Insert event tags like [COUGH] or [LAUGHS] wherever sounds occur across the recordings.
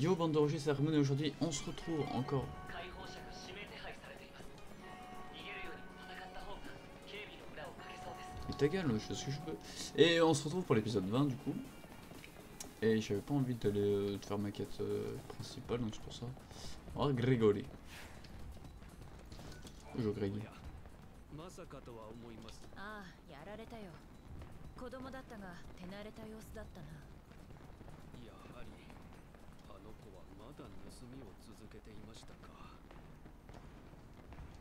Yo, bande d'enregistrer cérémonie aujourd'hui, on se retrouve encore. 解放者が指名手配されています逃げるよりも戦った方が警備の裏をかけそうです Et ta gueule, je fais ce que je peux. Et on se retrouve pour l'épisode 20 du coup. Et j'avais pas envie d'aller euh, de faire ma quête euh, principale, donc c'est pour ça. On va Grégory. Je joue Gréggy. まさかとは思いますああやられたよ子供だったが手慣れた様子だったな だ盗みを続けていましたか。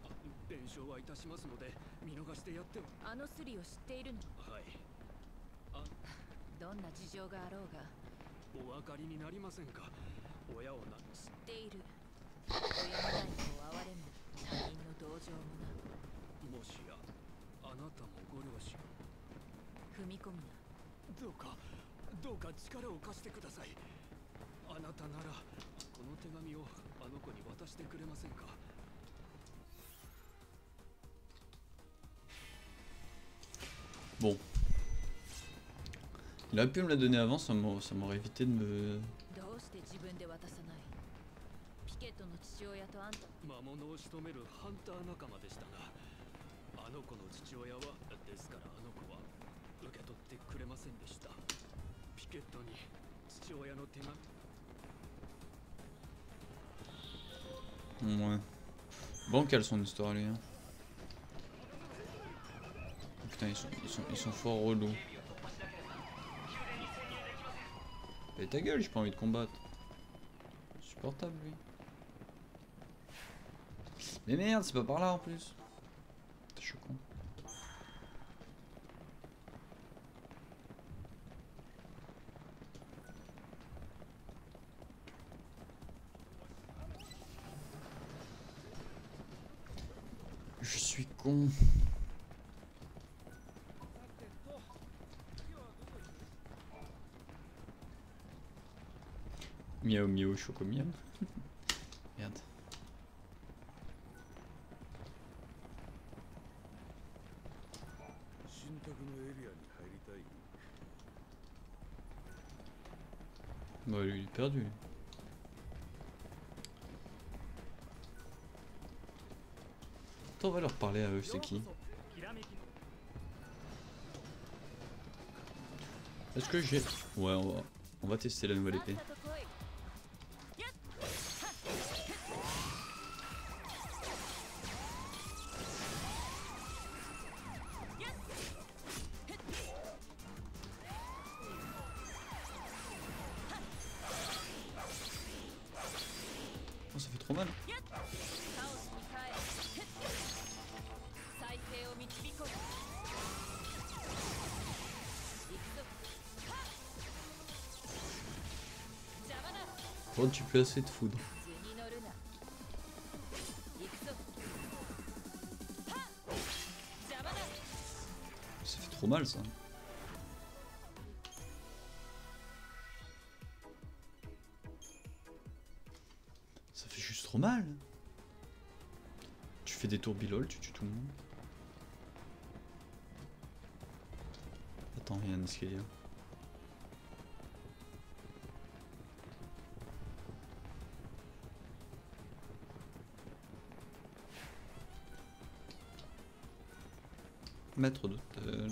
あ弁償はいたしますので見逃してやっては。あのスリを知っているの？はい。あどんな事情があろうが。お分かりになりませんか？親をな知っている。親のない子を憐れむ他人の同情ももしやあなたもご両親。な踏み込むな。どうかどうか力を貸してください。あなたならこの手紙をあの子に渡してくれませんか？Bon. Il aurait pu me la donner avant, ça m'aurait évité de me... 魔物を仕留めるハンター仲間でした。があの子の父親はですからあの子は受け取ってくれませんでした。ピケットに父親の手紙 Ouais. Bancal son histoire lui. Hein. Putain, ils sont, ils sont, ils fort relous. Et ta gueule, j'ai pas envie de combattre. Supportable lui. Mais merde, c'est pas par là en plus. au chaud. Hein. [LAUGHS] Merde. Bah lui il est perdu. Attends, on va leur parler à eux, c'est qui? Est-ce que j'ai... Ouais, on va tester la nouvelle épée. j'ai plus assez de foudre. Ça fait trop mal ça. Ça fait juste trop mal. Tu fais des tourbiloles, tu tues tout le monde. Attends, il y a. mètres de... Euh,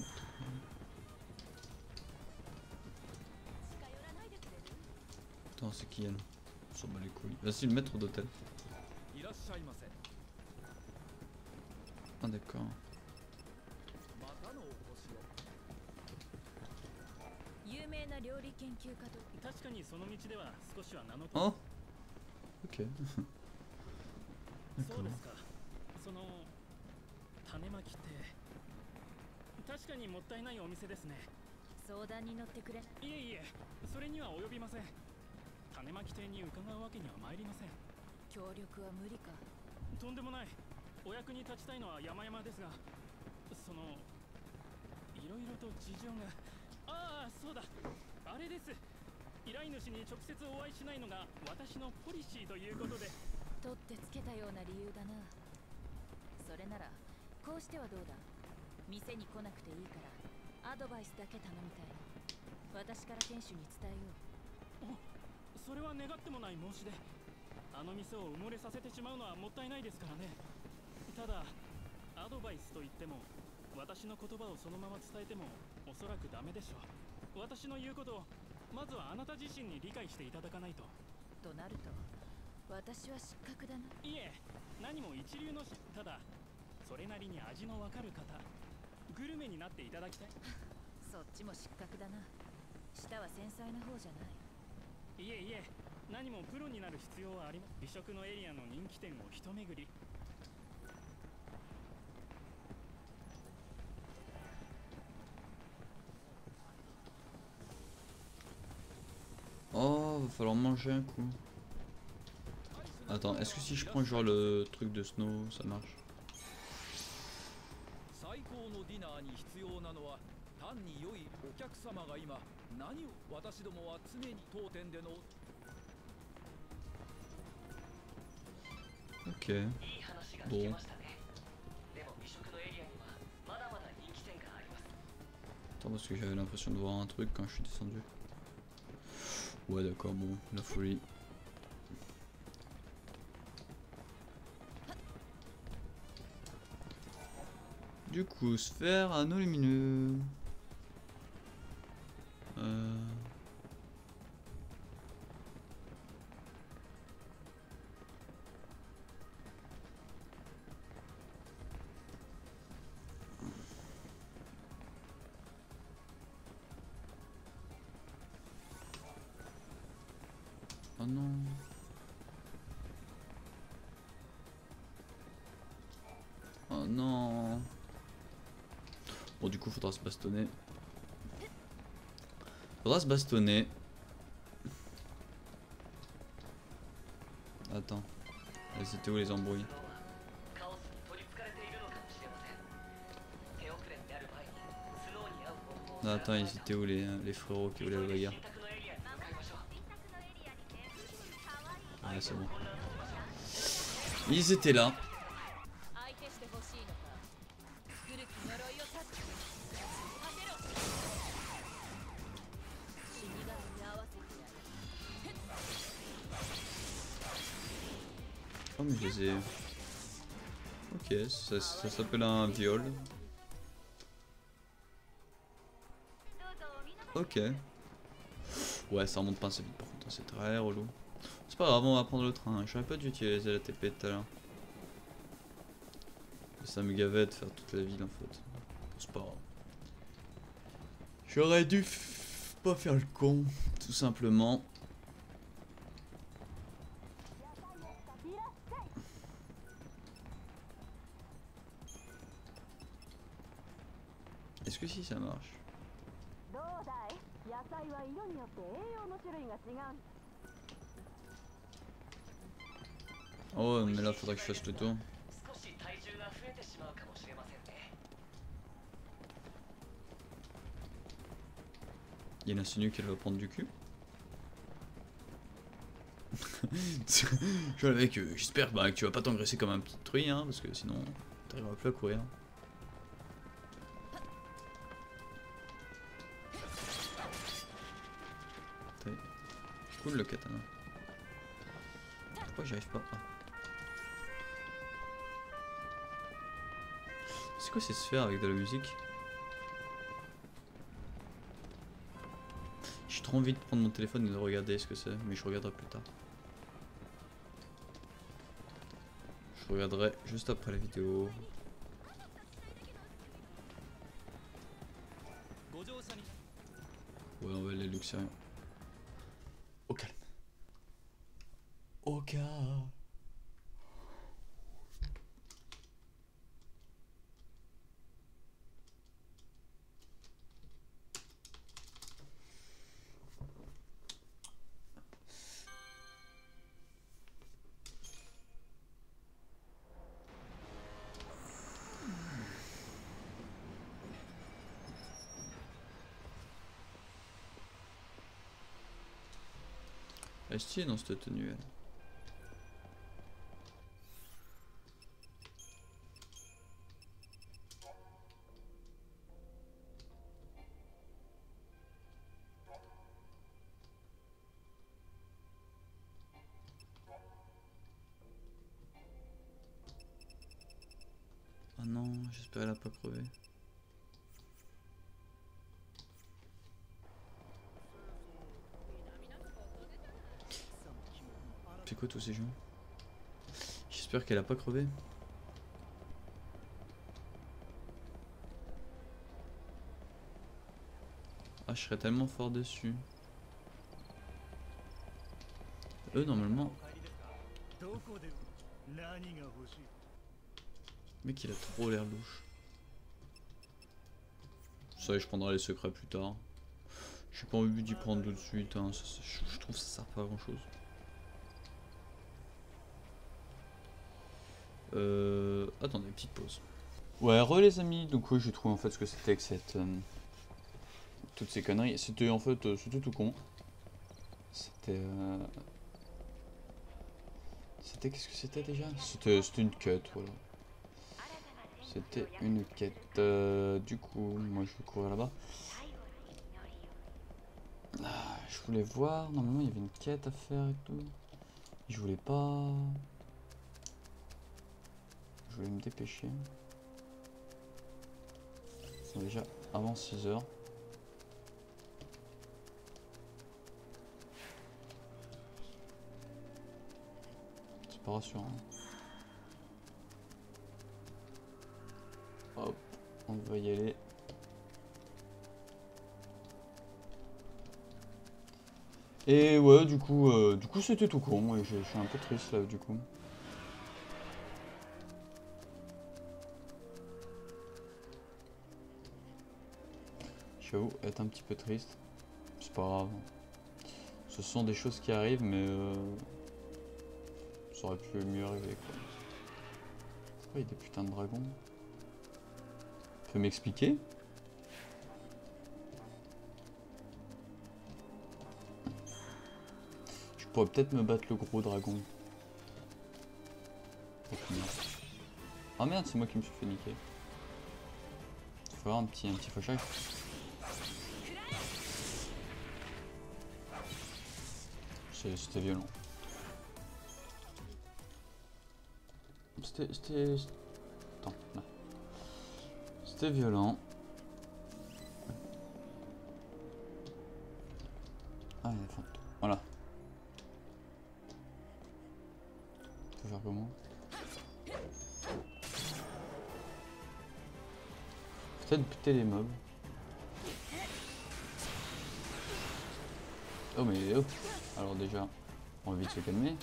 Attends, c'est qui elle On s'en les couilles. Vas-y, le maître d'hôtel. Ah d'accord. Oh, oh. Ok. [LAUGHS] 確かにもったいないお店ですね。相談に乗ってくれ。いえいえそれには及びません。種まき亭に伺うわけには参りません。協力は無理か。とんでもない。お役に立ちたいのは山々ですがそのいろいろと事情が。ああそうだ。あれです。依頼主に直接お会いしないのが私のポリシーということで。取ってつけたような理由だな。それならこうしてはどうだ？店に来なくていいからアドバイスだけ頼みたい私から店主に伝えよう。それは願ってもない申し出。あの店を埋もれさせてしまうのはもったいないですからね。ただアドバイスといっても私の言葉をそのまま伝えてもおそらくダメでしょう。私の言うことをまずはあなた自身に理解していただかないと。となると私は失格だな。いえ何も一流のしただそれなりに味のわかる方グルメになっていただきたい[LAUGHS] そっちも失格だな舌は繊細な方じゃないいえいえ何もプロになる必要はありま美食のエリアの人気店を一巡り Oh, va falloir manger un coup. Attends, est-ce que si je prends genre le truc de snow, ça marche 最高 のディナーに必要なのは単に良いお客様が今何を私どもは常に当店での Ok. いい話が聞けましたねでも美食のエリアにはまだまだ人気店があります Attends, parce que j'avais l'impression de voir un truc quand je suis descendu. Ouais, d'accord, bon, la folie. Du coup, sphère, anneau lumineux. Euh... du coup faudra se bastonner. Faudra se bastonner. Attends. C'était où les embrouilles ah, Attends, c'était où les, les frérots qui voulaient la bagarre Ah c'est bon. Ils étaient là. Ça, s'appelle un viol. Ok. Ouais, ça remonte pas assez vite par contre, c'est très relou. C'est pas grave, on va prendre le train. Je savais pas dû utiliser la TP tout à l'heure. Ça me gavait de faire toute la ville en fait. C'est pas grave. J'aurais dû pas faire le con, tout simplement. Est-ce que si ça marche Oh mais là faudrait que je fasse le tour. Il y a insinue qu'elle va prendre du cul. [LAUGHS] je le mec, j'espère bah, que tu vas pas t'engraisser comme un petit truie, hein, parce que sinon t'arriveras plus à courir. le katana. Pourquoi j'arrive pas ah. C'est quoi ces sphères avec de la musique? J'ai trop envie de prendre mon téléphone et de regarder ce que c'est, mais je regarderai plus tard. Je regarderai juste après la vidéo. Ouais, on va aller luxer. Stylée dans cette tenue. elle. qu'elle a pas crevé. Ah, je serais tellement fort dessus. Eux, normalement... Mec, il a trop l'air louche. Ça je prendrai les secrets plus tard. J'ai pas envie d'y prendre tout de suite, hein. je trouve que ça sert pas à grand chose. Euh, attendez, petite pause. Ouais, re les amis. Donc, oui, j'ai trouvé en fait ce que c'était que cette. euh, toutes ces conneries. C'était en fait. euh, c'était tout con. C'était. euh, C'était. Qu'est-ce que c'était déjà? C'était une cut, voilà. C'était une quête. euh, du coup, moi je vais courir là-bas. Ah, je voulais voir. Normalement, il y avait une quête à faire et tout. Je voulais pas. Je voulais me dépêcher. C'est déjà avant 6 heures. C'est pas rassurant. Hop, on va y aller. Et ouais, du coup, euh, du coup c'était tout con je je suis un peu triste là du coup. J'avoue être un petit peu triste. C'est pas grave. Ce sont des choses qui arrivent mais euh, ça aurait pu mieux arriver quoi. Pourquoi il y a des putains de dragons Tu peux m'expliquer? Je pourrais peut-être me battre le gros dragon. Oh, merde, c'est moi qui me suis fait niquer. Faut avoir un petit, un petit fauchage. C'était violent. C'était... Attends. C'était violent. Ah. Voilà. Faut faire comment Peut-être buter les mobs. Oh mais oh alors déjà, on va vite se calmer.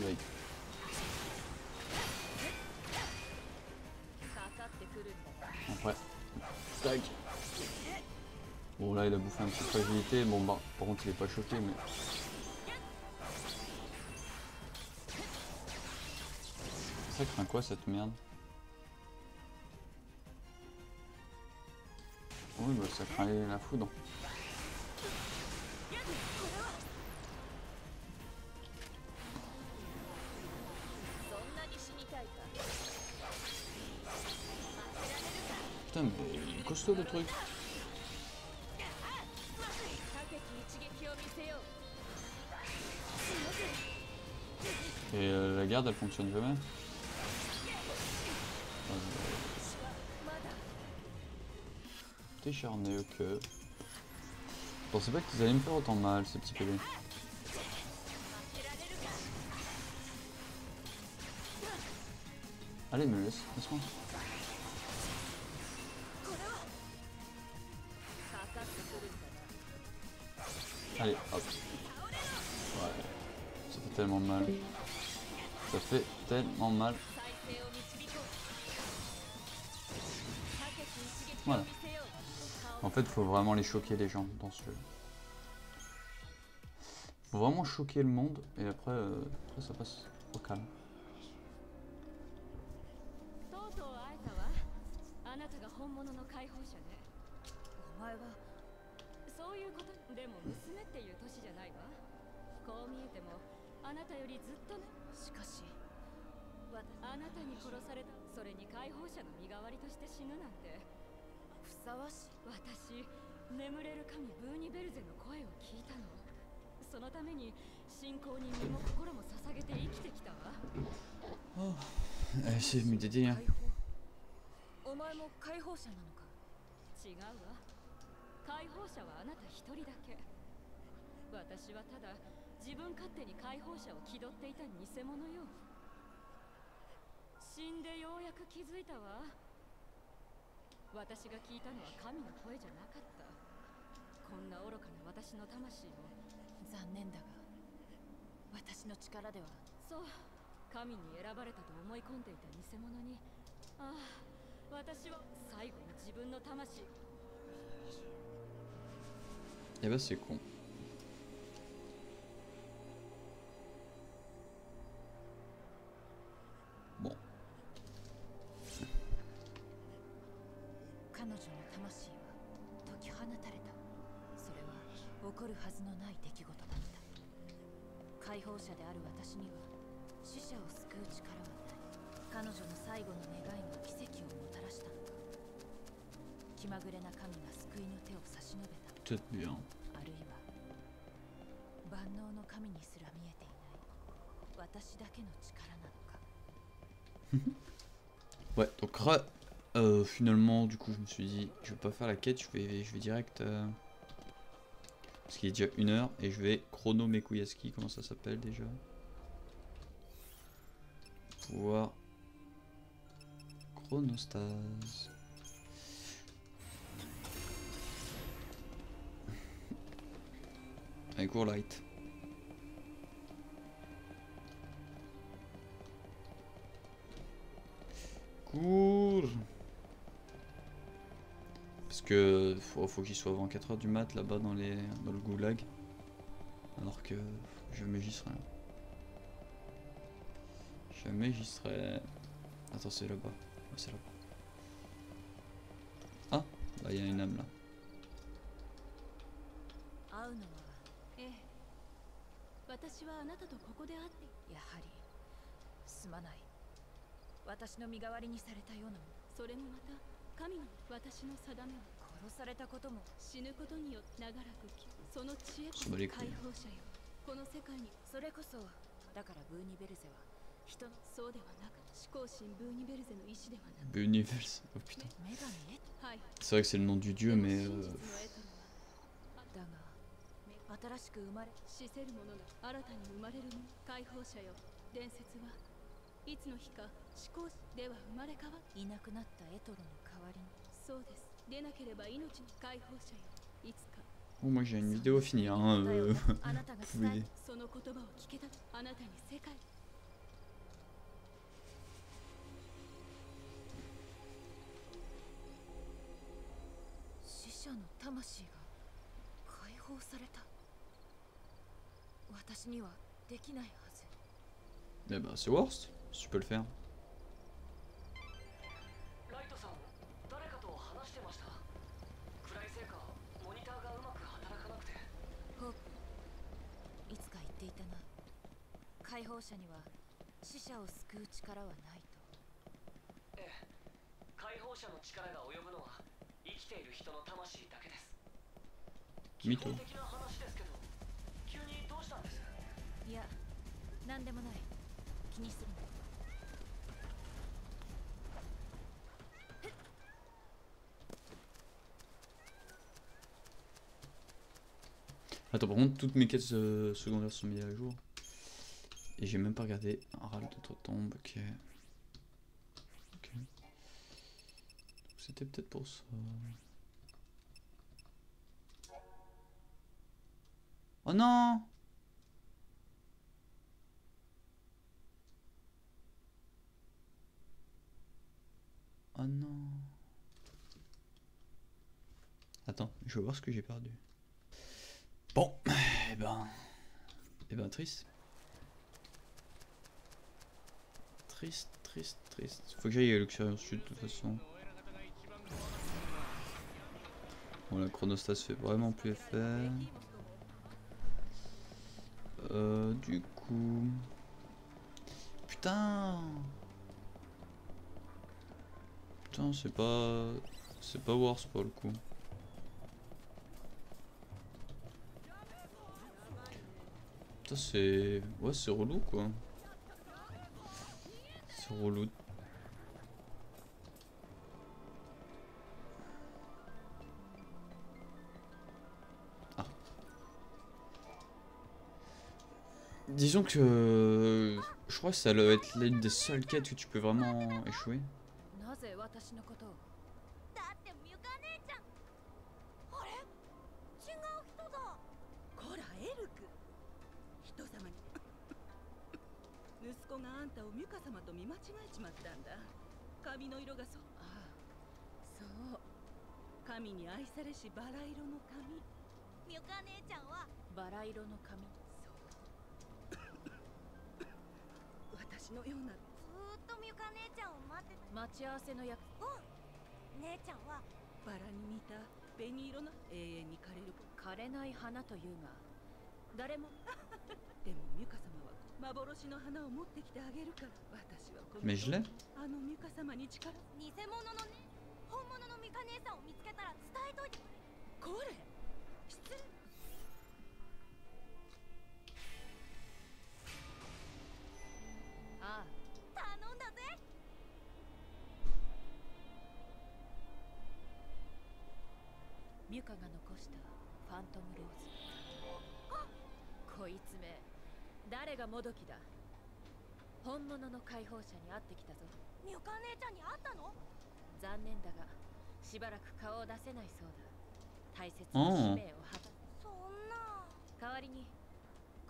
Oui. Après, tac. Bon là il a bouffé un petit fragilité, bon bah par contre il est pas choqué mais ça craint quoi cette merde? ça craint la foudre. Putain, mais costaud le truc. Et euh, la garde, elle fonctionne jamais. décharné, ok. Je pensais pas qu'ils allaient me faire autant mal, ce petit PV. Allez, me laisse, laisse-moi. Allez, hop. Ouais. Ça fait tellement mal. Ça fait tellement mal. Voilà. En fait, faut vraiment les choquer les gens dans ce jeu. Faut vraiment choquer le monde et après, euh, après ça passe au calme. ふさわしい。私眠れる神ブーニベルゼの声を聞いたの。そのために信仰に身も心も捧げて生きてきたわ。me d'aider. Hein. お前も解放者なのか？違うわ。解放者はあなた一人だけ。私はただ自分勝手に解放者を気取っていた偽物よ。死んでようやく気づいたわ私が聞いたのは神の声じゃなかった。こんな愚かな私の魂を残念だが私の力では。そう。神に選ばれたと思い込んでいた偽物に。ああ私は最後に自分の魂。Eh bah c'est con. Bon. 彼女の魂は解き放たれた。それは起こるはずのない出来事だった。解放者である私には死者を救う力はない。彼女の最後の願いが奇跡をもたらしたのか。気まぐれな神が救いの手を差し伸べた.あるいは万能の神にすら見えていない。私だけの力なのか。[LAUGHS] Ouais, donc euh, finalement, du coup, je me suis dit, je vais pas faire la quête, je vais, je vais direct. euh, parce qu'il est déjà une heure, et je vais chrono comment ça s'appelle déjà Pouvoir. Chronostase. Avec cours light. Cours faut, faut qu'il soit avant 4h du mat là-bas dans, les, dans le goulag. Alors que jamais j'y serai. Jamais j'y serai. Attends, c'est là-bas. C'est là-bas. Ah Bah, il y a une âme là. 殺されたことも死ぬことによって長らくきその知恵こそ.解放者よこの世界にそれこそだからブーニベルゼは人のそうではなく思考神ブーニベルゼの意志ではなく。Bunivers. Oh putain. 女神へはい C'est vrai euh, 新しく生まれ死せる者が新たに生まれる者解放者よ伝説はいつの日か思考では生まれ変わいなくなったエトロの代わりに。そうです Bon, moi j'ai une vidéo à finir. Hein, euh... [LAUGHS] Eh ben c'est worst, tu peux le faire. 解放者には死者を救う力はないと。ええ。解放者の力が及ぶのは生きている人の魂だけです。基本的な話ですけど急にどうしたんです？いや何でもない。気にするな。Attends, par contre, toutes mes quêtes euh, secondaires sont mises à jour. Et j'ai même pas regardé. Un râle de tombe, ok. Ok. C'était peut-être pour ça. Oh non Oh non Attends, je vais voir ce que j'ai perdu. Bon, eh ben. Eh ben, triste. Triste, triste, triste. Faut que j'aille à Luxurious Sud de toute façon. Bon, la chronostas fait vraiment plus effet. Euh, du coup. Putain! Putain, c'est pas. C'est pas worse pour le coup. Ça c'est... Ouais c'est relou quoi. Ah. Disons que... Je crois que ça doit être l'une des seules quêtes où tu peux vraiment échouer. 息子があんたをミュカ様と見間違えちまったんだ。髪の色がそああそう。神に愛されしバラ色の髪ミュカ姉ちゃんは？バラ色の髪 [COUGHS] 私のような。ずーっとミュカ姉ちゃんを待ってた。待ち合わせの約うん。姉ちゃんは？バラに似た紅色の永遠に枯れる。枯れない花というが誰も。[LAUGHS] でもミュカ様は幻の花を持ってきてあげるか。ら私はこのあのミュカ様に力偽物のね。本物のミカ姉さんを見つけたら伝えといてこれ。失礼。ああ。頼んだぜ。ミュカが残したファントムローズこいつめ。誰がもどきだ。本物の解放者に会ってきたぞ。ミュカ姉ちゃんに会ったの？残念だがしばらく顔を出せないそうだ。大切な使命を果たす。そんな。代わりに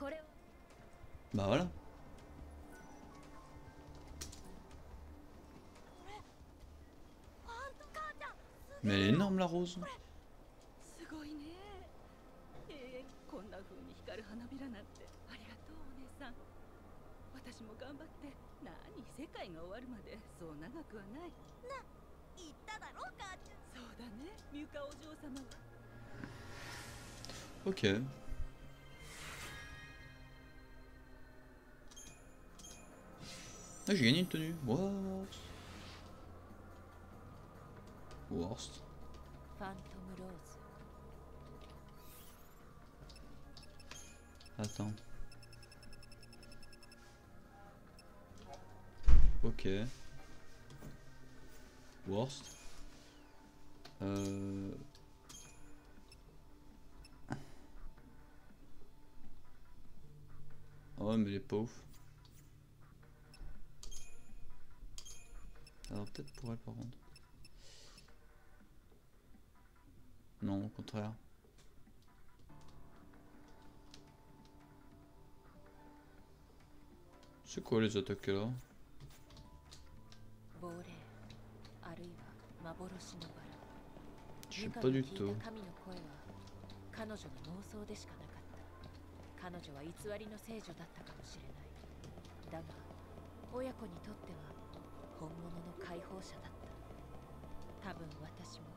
これを。Bah voilà. ファント母ちゃんす Mais elle est énorme la rose. 私も頑張って何世界が終わるまでそう長くはない言っただろ母ちゃんそうだねミュカお嬢様は Ok. Ah, j'ai gagné une tenue. What Worst. ファントムローズ Attends. Ok. Worst. Euh... Oh mais les pauvres. Alors peut-être pour elle par contre. Non, au contraire. C'est quoi les attaques là? Je sais pas が du tout. た神の声は彼女の妄想でしかなかった。彼女は偽りの聖女だったかもしれない。だが親子にとっては本物の解放者だった。多分私も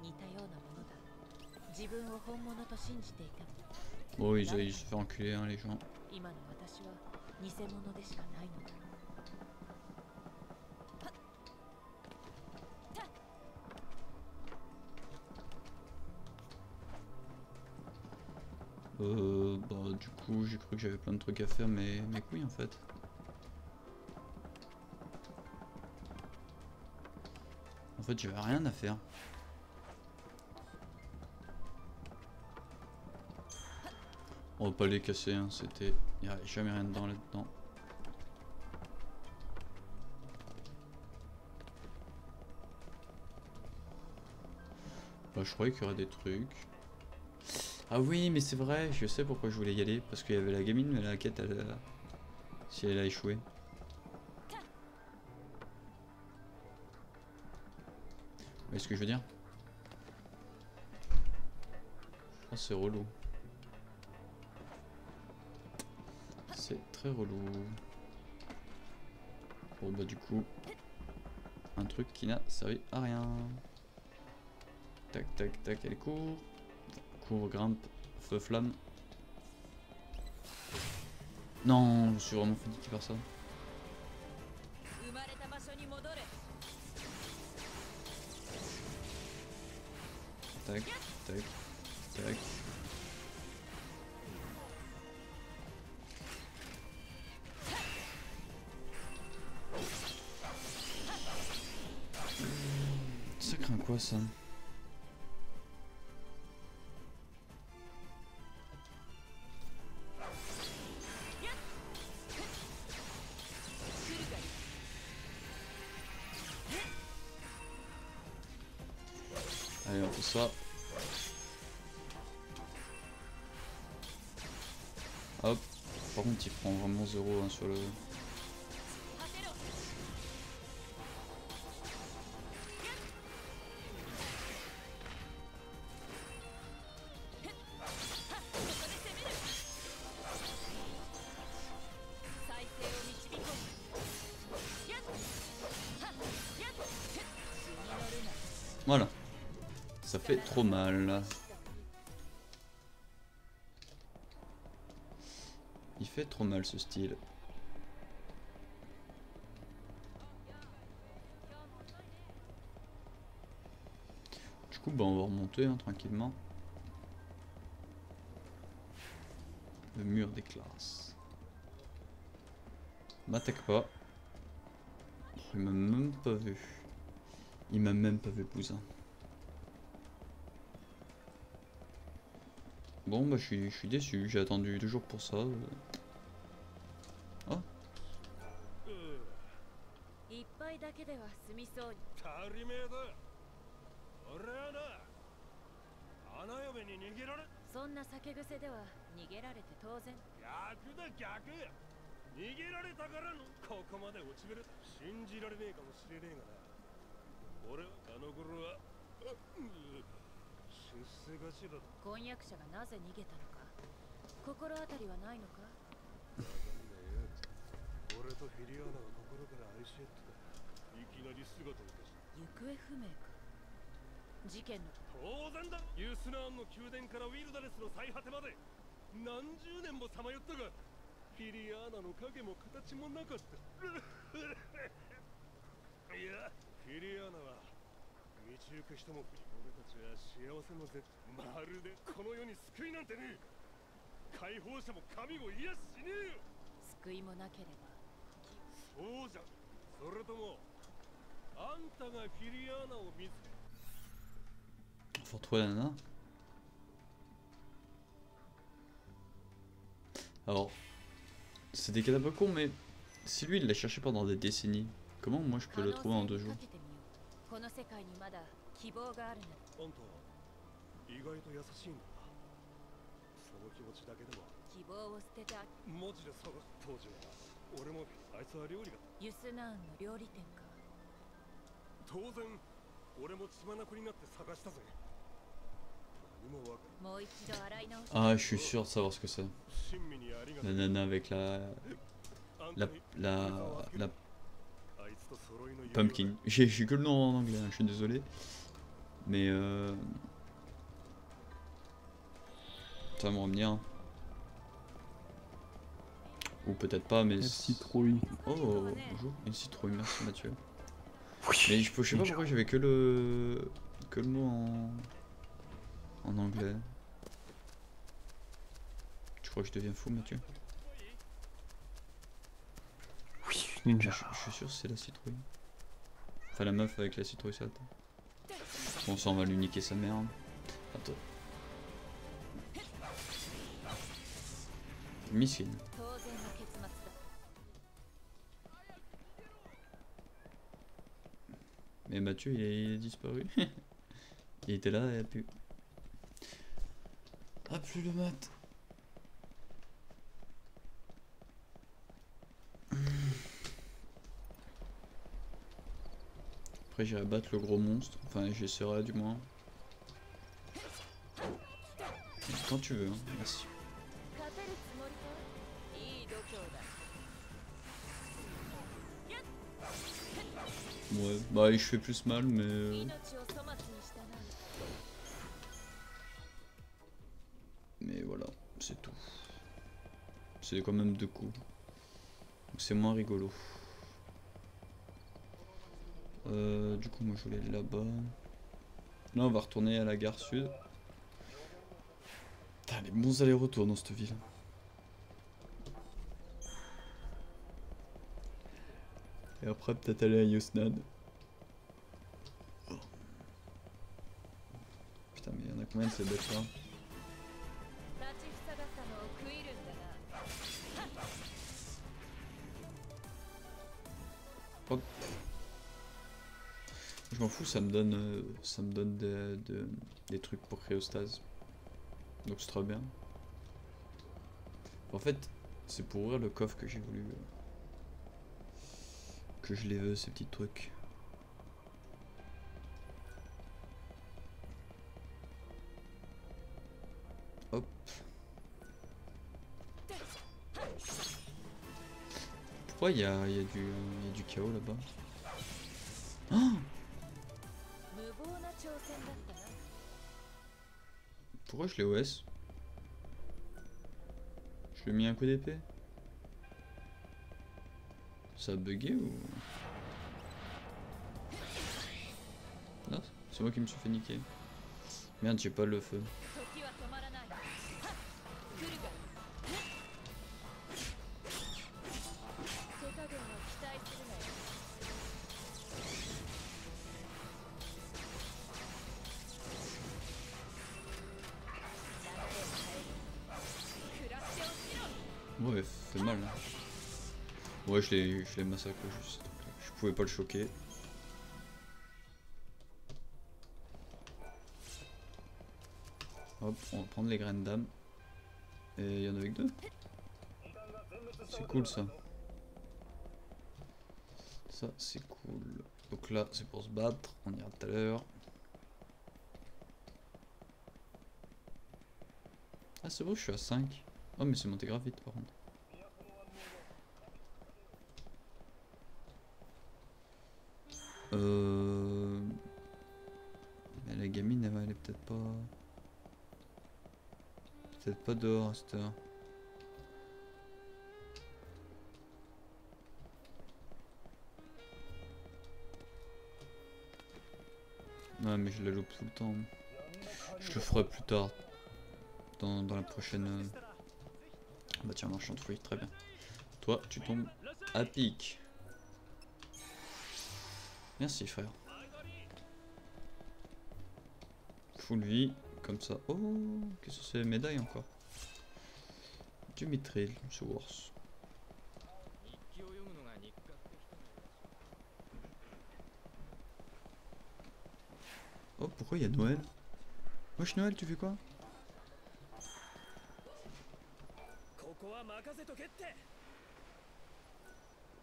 似たようなものだ。自分を本物と信じていたの。Bon, ils, ils se fait enculer hein, les gens. 今の私は偽物でしかないのだ du coup j'ai cru que j'avais plein de trucs à faire mais mes couilles en fait. En fait j'avais rien à faire. On va pas les casser, hein, c'était... Y a jamais rien dedans là-dedans. Bah je croyais qu'il y aurait des trucs. Ah oui, mais c'est vrai, je sais pourquoi je voulais y aller. Parce qu'il y avait la gamine, mais la quête, elle a... Si elle a échoué. Vous voyez ce que je veux dire? Ah, c'est relou. C'est très relou. Bon, bah du coup... Un truc qui n'a servi à rien. Tac, tac, tac, elle court. Cours, grimpe, feu, flamme. Non, je suis vraiment fatigué par ça. Tac, tac, tac. Ça craint quoi ça? Hein, sur. Voilà. Ça fait trop mal. Trop mal ce style. Du coup, bah, on va remonter hein, tranquillement. Le mur des classes. M'attaque pas. Il m'a même pas vu. Il m'a même pas vu, cousin. Bon, bah, je suis, je suis déçu. J'ai attendu deux jours pour ça. では済みそうに。足りめえだ。俺はな花嫁に逃げられ。そんな酒癖では逃げられて当然。逆だ逆。逃げられたからのここまで落ちぶれ。た信じられねえかもしれねえがな。俺はあの頃は出世頭だ。婚約者がなぜ逃げたのか。心当たりはないのか。わかんねえよ。俺とフィリアーナは心から愛し合ってた。いきなり姿を消した。行方不明か。事件の。当然だ。ユスナーンの宮殿からウィルダネスの最果てまで。何十年もさまよったがフィリアーナの影も形もなかった。[LAUGHS] いやフィリアーナは道行く人も俺たちは幸せの絶まるでこの世に救いなんてねえ。解放者も神もいやしねえよ。救いもなければ。そうじゃ。それとも Faut retrouver la nana. Alors, c'est des cas un peu cons, mais si lui il l'a cherché pendant des décennies, comment moi je peux le trouver en deux jours? 当時は俺もあいつは料理がユスナーンの料理店か当然俺も血眼になって探したぜ何もわかもう一度洗い直し Ah, je suis sûr de savoir ce que c'est. る親身にありがと La う nana avec la. あん La. たに La. あい La つと揃いの夢は pumpkin. J'ai j'ai que le nom en anglais, hein, je suis désolé. Mais euh. Ça va me revenir. hein. Ou peut-être pas, mais. La citrouille. Oh, bonjour, une citrouille, merci Mathieu. Mais je, je sais pas pourquoi j'avais que le. que le mot en. en anglais. Tu crois que je deviens fou, Mathieu? Oui, je, ninja. je suis sûr que c'est la citrouille. Enfin, la meuf avec la citrouille saute. Bon, ça, on va lui niquer sa merde. Attends. Missile. Mais Mathieu, il est, il est disparu. [LAUGHS] il était là et a plus. Ah, plus le mat. Après, j'irai battre le gros monstre. Enfin, j'essaierai du moins. Quand tu veux, hein. merci. Ouais, bah il fait plus mal, mais... Euh. Mais voilà, c'est tout. C'est quand même deux coups. Donc c'est moins rigolo. Euh, du coup, moi je voulais aller là-bas. Là, on va retourner à la gare sud. Putain, les bons allers-retours dans cette ville. Et après peut-être aller à Yosnad. Putain mais y'en a combien de ces bêtes là oh. Je m'en fous, ça me donne, euh, ça me donne des, trucs pour cryostase. Donc c'est trop bien. En fait, c'est pour ouvrir le coffre que j'ai voulu. Euh, que je les veux, ces petits trucs. Hop. Pourquoi il y a, y, a du, y a du chaos là-bas? Pourquoi je l'ai OS Je lui ai mis un coup d'épée? Ça a bugué ou... Non, c'est moi qui me suis fait niquer. Merde, j'ai pas le feu. Je l'ai massacré juste. Je pouvais pas le choquer. Hop, on va prendre les graines d'âme. Et il y en avait que deux? C'est cool ça. Ça, c'est cool. Donc là, c'est pour se battre. On ira tout à l'heure. Ah, c'est vrai, je suis à 5. Oh, mais c'est monté grave vite par contre. Euh... La gamine, elle, elle est peut-être pas... Peut-être pas dehors à cette heure. Ouais, mais je la loupe tout le temps. Je le ferai plus tard. Dans, dans la prochaine... euh, Bah tiens, marchand de fruits, très bien. Toi, tu tombes à pic. Merci frère. Full vie, comme ça. Oh, qu'est-ce que c'est Médaille encore. Du mitril, c'est worse. Oh, pourquoi il y a Noël? Wesh Noël, tu fais quoi?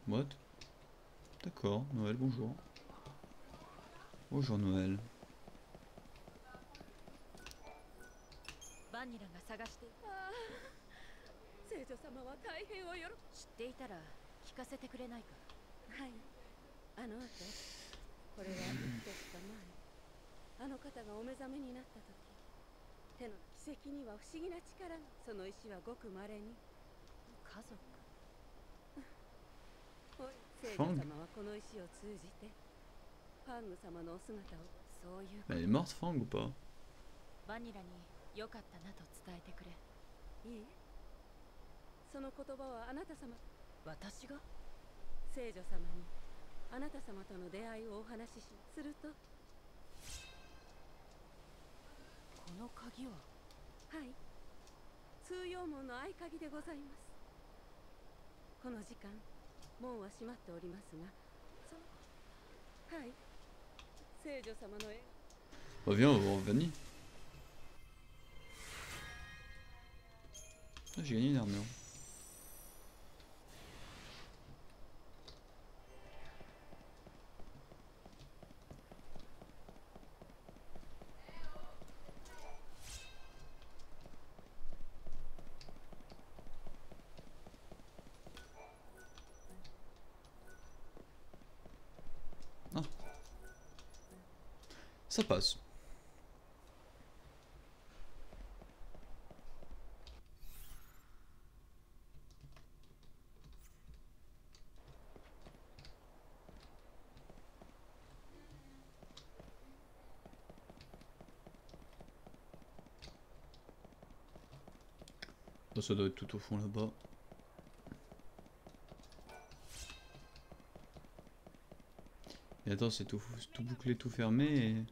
What? D'accord, Noël, bonjour. Bonjour Noël. バニラが探して。ああ聖女様は大変およろ知っていたら聞かせてくれないか？はい。あの後これは生きてきた前。あの方がお目覚めになった時手の奇跡には不思議な力がその石はごくまれに。家族？[LAUGHS] おい聖女様はこの石を通じて Elle est morte, Fang, ou pas? その言葉はあなた様。私が？聖女様にあなた様との出会いをお話しすると。この鍵は？はい。通用門の合鍵でございます。この時間門は閉まっておりますがはい。Bah viens, on va. Ah, j'ai gagné une armure. Ça ça doit être tout au fond là-bas. Et attends, c'est tout, tout bouclé, tout fermé.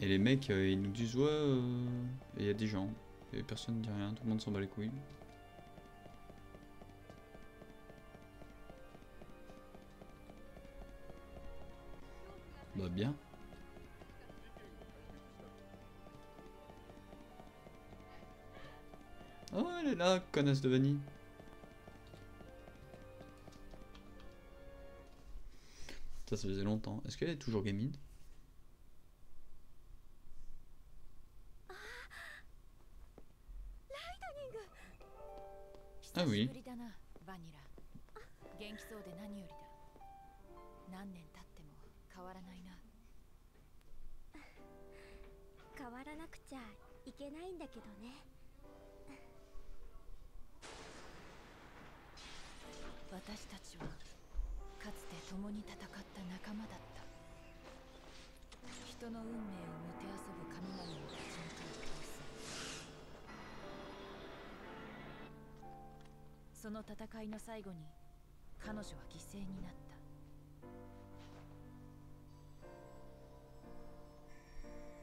Et les mecs, euh, ils nous disent ouais, euh, il y a des gens. Et personne ne dit rien, tout le monde s'en bat les couilles. Bah bien. Oh, elle est là, connasse de vanille. Ça, ça faisait longtemps. Est-ce qu'elle est toujours gamine? Ah 久し oui その戦いの最後に彼女は犠牲になった。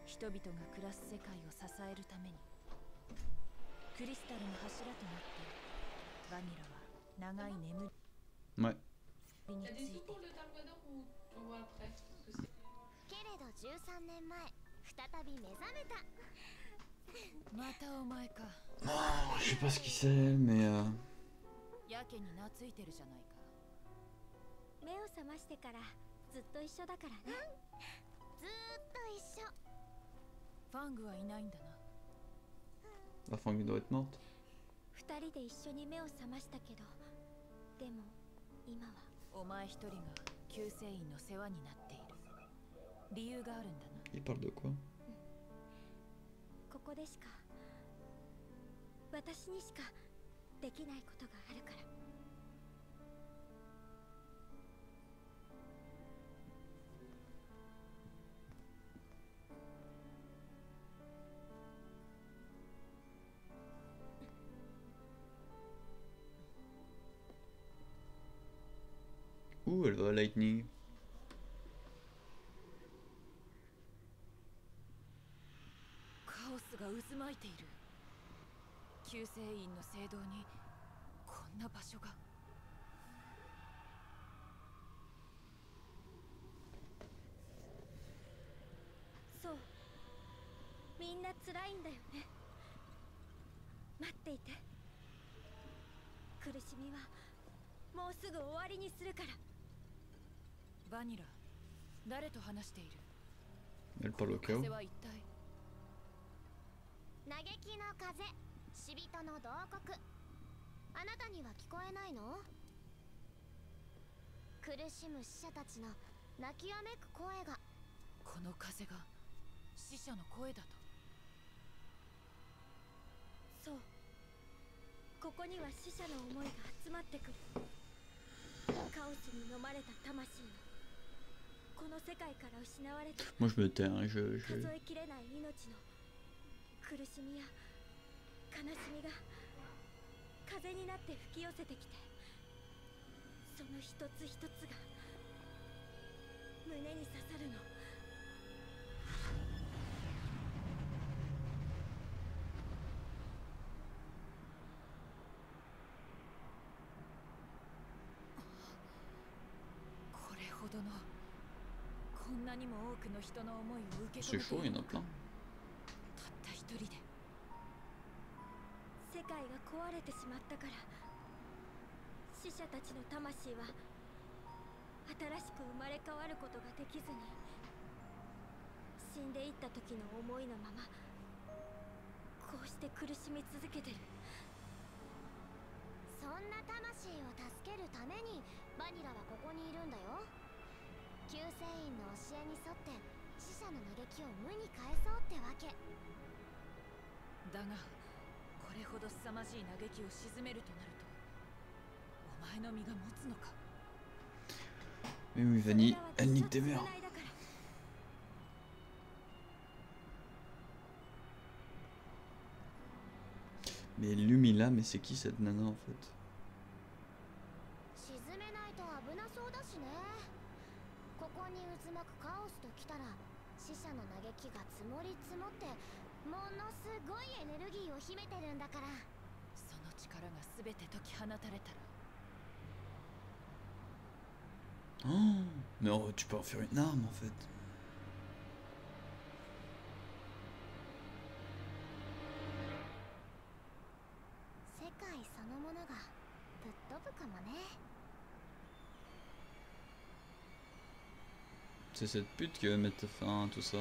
人々が暮らす世界を支えるためにクリスタルの柱となってバニラは長い眠りについてけれど13年前再び目覚めた。またお前か。まあ、je sais や、やけに懐いてるじゃないか。目を覚ましてからずっと一緒だからね。ずーっと一緒。ファングはいないんだな。Fang doit. 二人で一緒に目を覚ましたけどでも今は。お前一人が救世院の世話になっている。理由があるんだな。Il parle de quoi ここでしか私にしかできないことがあるから「Ouh, elle va à Lightning. カオスが渦巻いている救世院の聖堂にこんな場所が。そう。みんな辛いんだよね。待っていて。苦しみはもうすぐ終わりにするから。バニラ誰と話している？一体？嘆きの風死人の洞窟あなたには聞こえないの？苦しむ死者たちの泣きわめく声が。この風が死者の声だと。そう。ここには死者の思いが集まってくる。カオスに飲まれた魂の。この世界から失われた。Moi je me tais, hein, je, je... 数えきれない命の苦しみや悲しみが風になって吹き寄せてきてその一つ一つが胸に刺さるの。C'est chaud, il y en a った一人で。世界が壊れてしまったから。死者たちの魂は新しく生まれ変わることができずに死んでいった時の思いのままこうして苦しみ続けてる。そんな魂を助けるためにバニラはここにいるんだよ。救世院の教えに沿って死者の嘆きを無に返そうってわけ。だがこれほど凄まじい嘆きを鎮めるとなるとお前の身が持つのか Mais oui, それ Vanille, が elle 私 nique の tes mères. Mais Lumila, mais c'est qui cette nana en fait ものすごいエネルギーを秘めてるんだからその力が全て解き放たれたら Oh, mais oh, tu peux en faire une arme en fait. C'est cette pute qui va mettre fin à tout ça.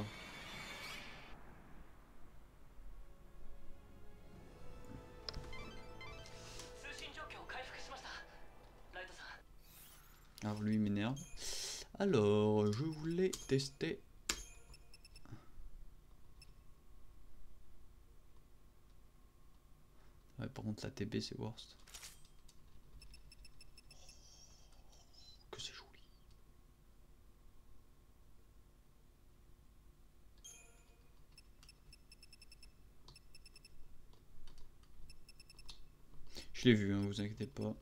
Alors, je voulais tester. Ouais, par contre la TB c'est worst. Que c'est joli. Je l'ai vu, hein, vous inquiétez pas.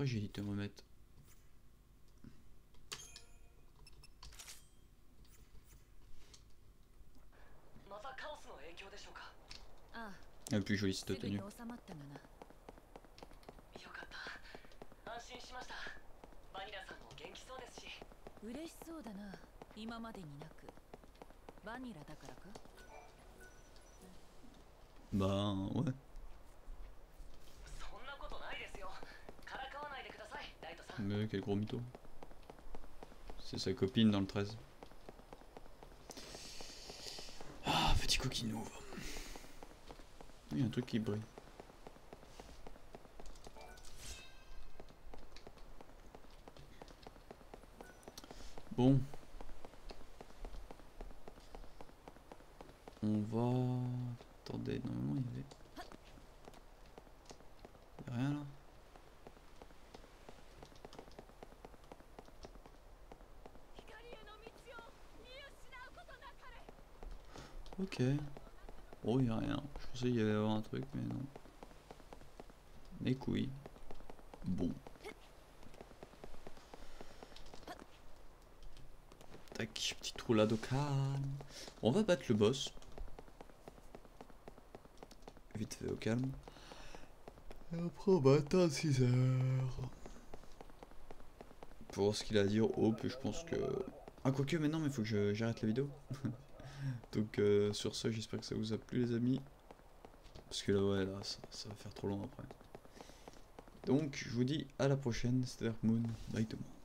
Pourquoi j'ai dit thermomètre ah. La plus jolie cette tenue. Bah ouais. Mais quel gros mytho. C'est sa copine dans le 13. Ah, petit coquinou. Il y a un truc qui brille. Bon. Mais non. Mes couilles. Bon. Tac, petit roulade au calme. On va battre le boss. Vite fait au calme. Et après, on va attendre 6 heures. Pour voir ce qu'il a à dire. Oh, puis je pense que. Ah, quoique, mais non, mais faut que j'arrête la vidéo. [LAUGHS] Donc euh, sur ce, j'espère que ça vous a plu les amis. Parce que là, ouais, là, ça, va faire trop long après. Donc, je vous dis à la prochaine. C'était Moon. Bye tout le monde.